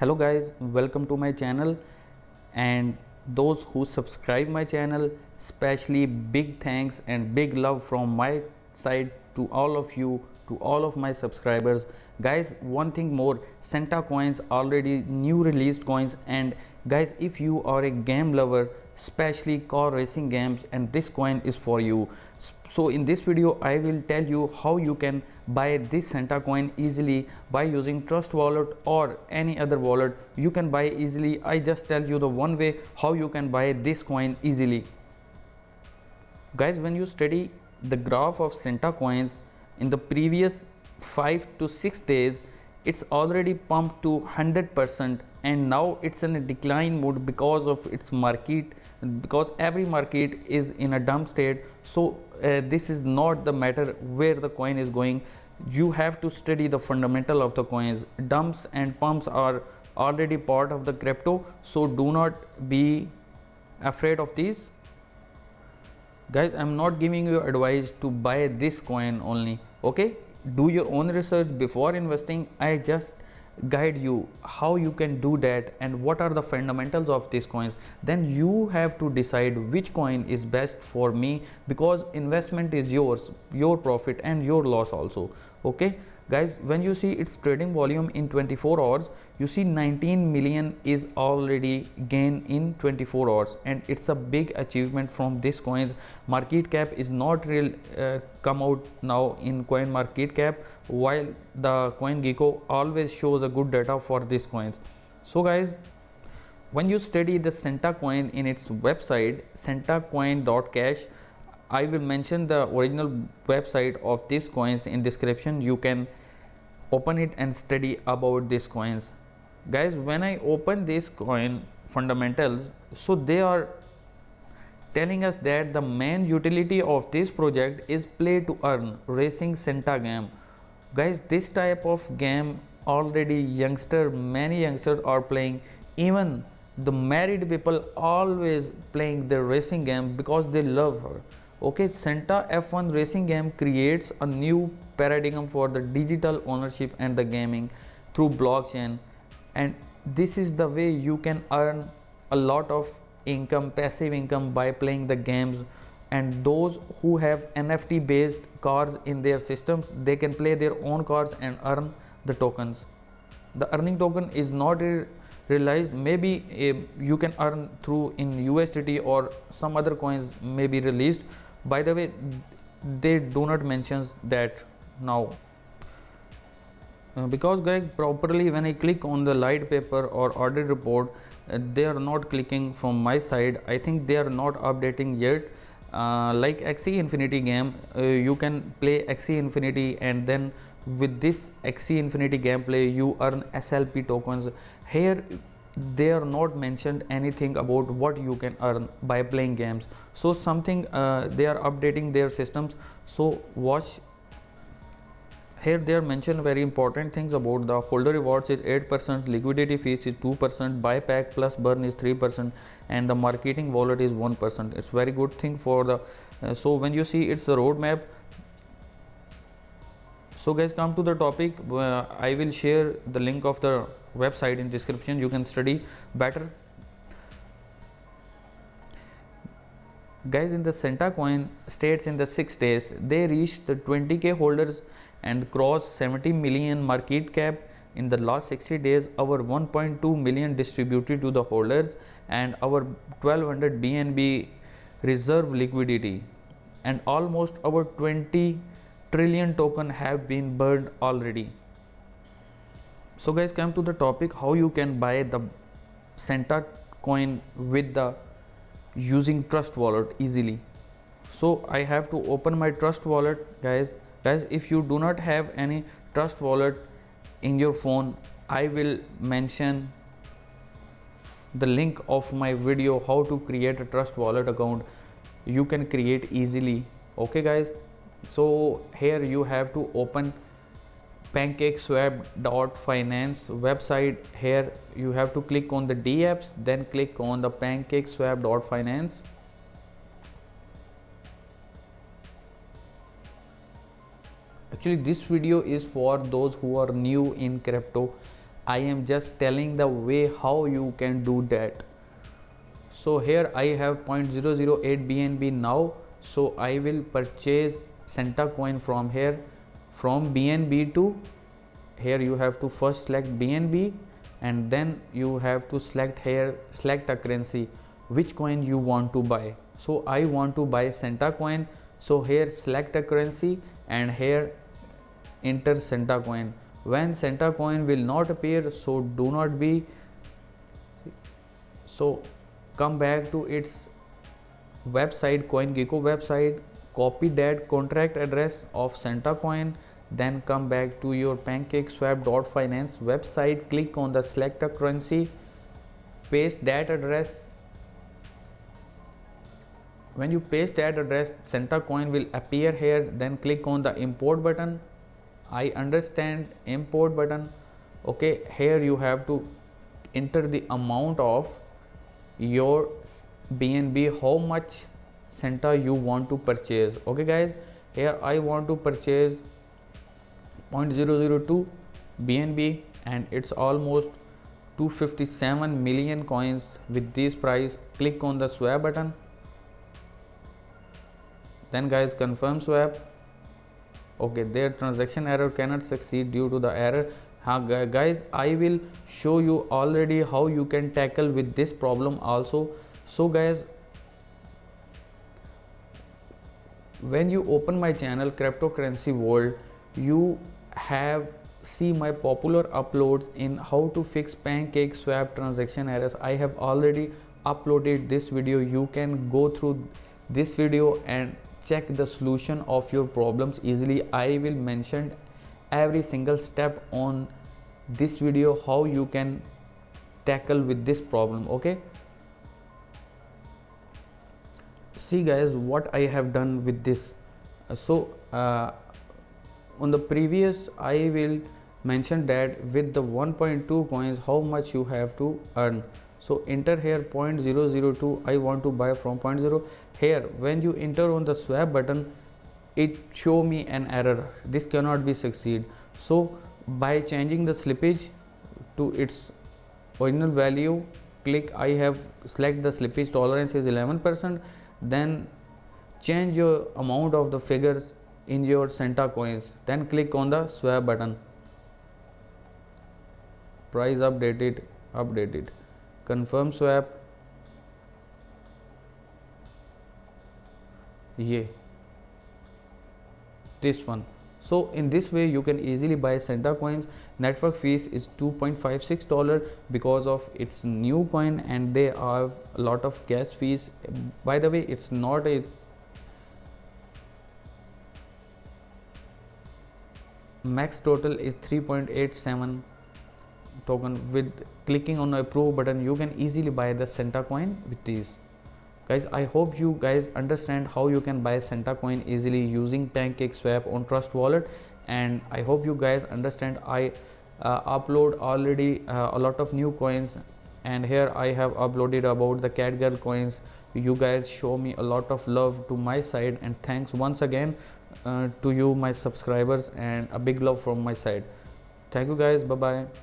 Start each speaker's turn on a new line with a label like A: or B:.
A: hello guys welcome to my channel. And those who subscribe my channel especially big thanks and big love from my side to all of you to all of my subscribers. Guys one thing more santa coins already new released coins. And guys if you are a game lover especially car racing games and this coin is for you. So in this video i will tell you how you can buy this santa coin easily by using trust wallet or any other wallet. You can buy easily. I just tell you the one way how you can buy this coin easily. Guys when you study the graph of santa coins in the previous 5 to 6 days it's already pumped to 100% and now it's in a decline mode because of its market because every market is in a dump state. So uh, this is not the matter where the coin is going. You have to study the fundamental of the coins. Dumps and pumps are already part of the crypto so do not be afraid of these. Guys i'm not giving you advice to buy this coin only okay do your own research before investing. I just guide you how you can do that and what are the fundamentals of these coins. Then you have to decide which coin is best for me because investment is yours your profit and your loss also. Okay guys when you see its trading volume in 24 hours you see 19 million is already gained in 24 hours. And it's a big achievement from this coins. Market cap is not real uh, come out now in coin market cap while the coin gecko always shows a good data for these coins. So guys when you study the santa coin in its website santacoin.cash I will mention the original website of these coins in description. You can open it and study about these coins. Guys when I open this coin fundamentals so they are telling us that the main utility of this project is play to earn racing Santa game. Guys this type of game already youngster many youngsters are playing. Even the married people always playing the racing game because they love her okay santa f1 racing game creates a new paradigm for the digital ownership and the gaming through blockchain. And this is the way you can earn a lot of income passive income by playing the games. And those who have nft based cars in their systems they can play their own cars and earn the tokens. The earning token is not realized. Maybe uh, you can earn through in usdt or some other coins may be released by the way they do not mention that now. Uh, because guys properly when I click on the light paper or audit report uh, they are not clicking from my side. I think they are not updating yet. Uh, like Axie Infinity game uh, you can play Axie Infinity and then with this Axie Infinity gameplay you earn SLP tokens. Here they are not mentioned anything about what you can earn by playing games. So something uh, they are updating their systems. So watch. Here they are mentioned very important things about the holder rewards is 8% liquidity fees is 2% buyback plus burn is 3% and the marketing wallet is 1% it's very good thing for the uh, so when you see it's a roadmap so guys come to the topic. Uh, i will share the link of the website in description. You can study better. Guys in the Santa coin states in the six days they reached the 20k holders and crossed 70 million market cap. In the last 60 days our 1.2 million distributed to the holders and our 1200 bnb reserve liquidity. And almost our 20 trillion token have been burned already. So guys come to the topic how you can buy the santa coin with the using trust wallet easily. So i have to open my trust wallet guys. Guys if you do not have any trust wallet in your phone i will mention the link of my video how to create a trust wallet account you can create easily. Okay guys so here you have to open pancakeswap.finance website. Here you have to click on the d apps then click on the pancakeswap.finance actually this video is for those who are new in crypto. I am just telling the way how you can do that. So here I have 0.008 BNB now. So I will purchase Santa coin from here from BNB to here you have to first select BNB and then you have to select here select a currency which coin you want to buy. So I want to buy Santa coin. So here select a currency and here enter Santa coin. When Santa coin will not appear so do not be so come back to its website CoinGecko website copy that contract address of Santa coin then come back to your pancakeswap.finance website click on the select a currency paste that address. When you paste that address Santa coin will appear here then click on the import button. I understand import button. Okay here you have to enter the amount of your BNB how much Santa you want to purchase. Okay guys? Here I want to purchase 0.002 BNB and it's almost 257 million coins. With this price click on the swap button. Then guys confirm swap. Okay their transaction error cannot succeed due to the error. Guys i will show you already how you can tackle with this problem also. So guys when you open my channel cryptocurrency world you have see my popular uploads in how to fix pancake swap transaction errors. I have already uploaded this video. You can go through this video and check the solution of your problems easily. I will mention every single step on this video how you can tackle with this problem okay see guys what i have done with this. So uh, on the previous i will mention that with the 1.2 coins how much you have to earn. So enter here 0.002 i want to buy from 0.0 here when you enter on the swap button it show me an error. This cannot be succeed. So by changing the slippage to its original value click i have select the slippage tolerance is 11 percent then change your amount of the figures in your Santa coins. Then click on the swap button. Price updated updated. Confirm swap. Yeah this one so in this way you can easily buy Santa coins. Network fees is 2.56 dollar because of its new coin and they have a lot of gas fees. By the way it's not a max total is 3.87 token. With clicking on approve button you can easily buy the Santa coin with these guys i hope you guys understand how you can buy Santa coin easily using pancake swap on trust wallet. And i hope you guys understand i uh, upload already uh, a lot of new coins. And here i have uploaded about the cat girl coins. You guys show me a lot of love to my side and thanks once again uh, to you my subscribers and a big love from my side. Thank you guys. Bye bye